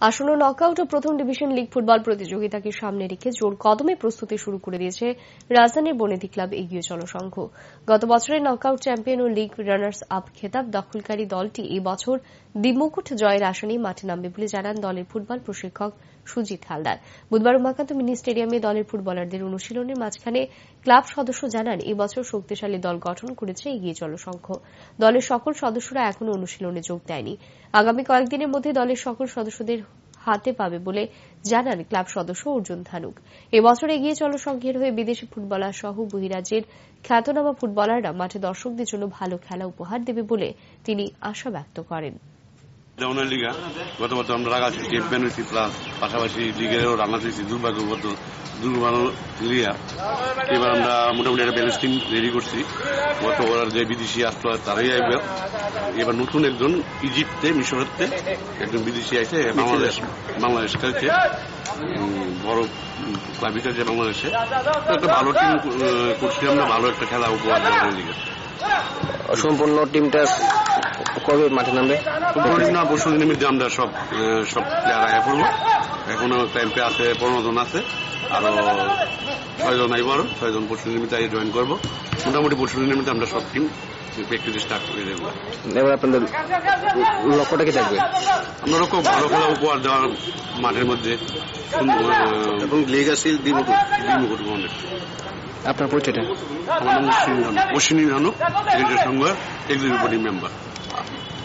আসন্ন নকআউট ও প্রথম division league football প্রতিযোগিতাকে সামনে রেখে জোর কদমে প্রস্তুতি শুরু করে দিয়েছে রাজধানীর বনেদি ক্লাব এগিয়ে চলো সংঘ। গত বছরের নকআউট চ্যাম্পিয়ন ও লিগ রানার্স আপ খেতাব দখলকারী দলটি এই বছর দ্বিমুকুট জয়ের আশা নিয়ে মাঠে নামবে বলে জানান দলের ফুটবল প্রশিক্ষক সুজিত হালদার। বুধবার উমাকান্ত মিনি স্টেডিয়ামে দলের ফুটবলারদের অনুশীলনের মাঝখানে ক্লাব সদস্য জানান এবছর শক্তিশালী দল গঠন করেছে, এগিয়ে চলো সংঘ। দলের সকল সদস্যরা এখনও অনুশীলনে যোগ দেয়নি। আগামী কয়েকদিনের মধ্যে দলের সকল সদস্যদের হাতে পাবে বলে জানান ক্লাব সদস্য অর্জুন ধানুক এবছর এগিয়ে চলো সংঘের হয়ে বিদেশি ফুটবলার সহ বহিরাজ্যের খ্যাতনামা ফুটবলাররা মাঠে দর্শকদের জন্য ভালো খেলা উপহার দেবে বলে তিনি আশা ব্যক্ত করেন। জাউনের লিগা। গত বছর আমরা রাগা চ্যাম্পিয়ন হয়েছি প্লাস পাশাপাশি লিগেরও রান্না দিয়েছি দুর্ভাগ্যগত দুর্ভাগ্য লিগা এবার আমরা মোটামুটি একটা ব্যালেন্স টিম রেডি করছি। গত ওরা যে বিদেশি আসলো তারাই আসবে এবার নতুন একজন ইজিপ্টে মিশরতে একজন বিদেশি আছে বাংলাদেশ বাংলাদেশ খেলছে। বড় ক্লাব খেলছে বাংলাদেশে। একটা ভালো টিম করছি আমরা ভালো একটা খেলা উপহার দেওয়ার সম্পূর্ণ টিমটা কবে মাঠে নামবে? না পরশু মধ্যে আমরা সব সব প্লেয়ার আয়া পড়ব। এখনও ক্যাম্পে আছে পনেরো জন আছে। আরও ছয়জন আইব আরও ছয়জন পরশু দিনের মধ্যে জয়েন করব। মোটামুটি পরশু দিনের মধ্যে আমরা সব টিম প্র্যাকটিস স্টার্ট করে দেবো। এবার আপনাদের লক্ষ্যটা কি থাকবে? আমরা খুব ভালো খেলা উপহার দেওয়ার মাঠের মধ্যে। এবং লেগাসিল দিমুকুট দিমুকুট গভর্নমেন্ট আপনার পরিচয়টা? আমার নাম অশ্বিনী এর সঙ্গে এক্সিকিউটিভ মেম্বার 啊。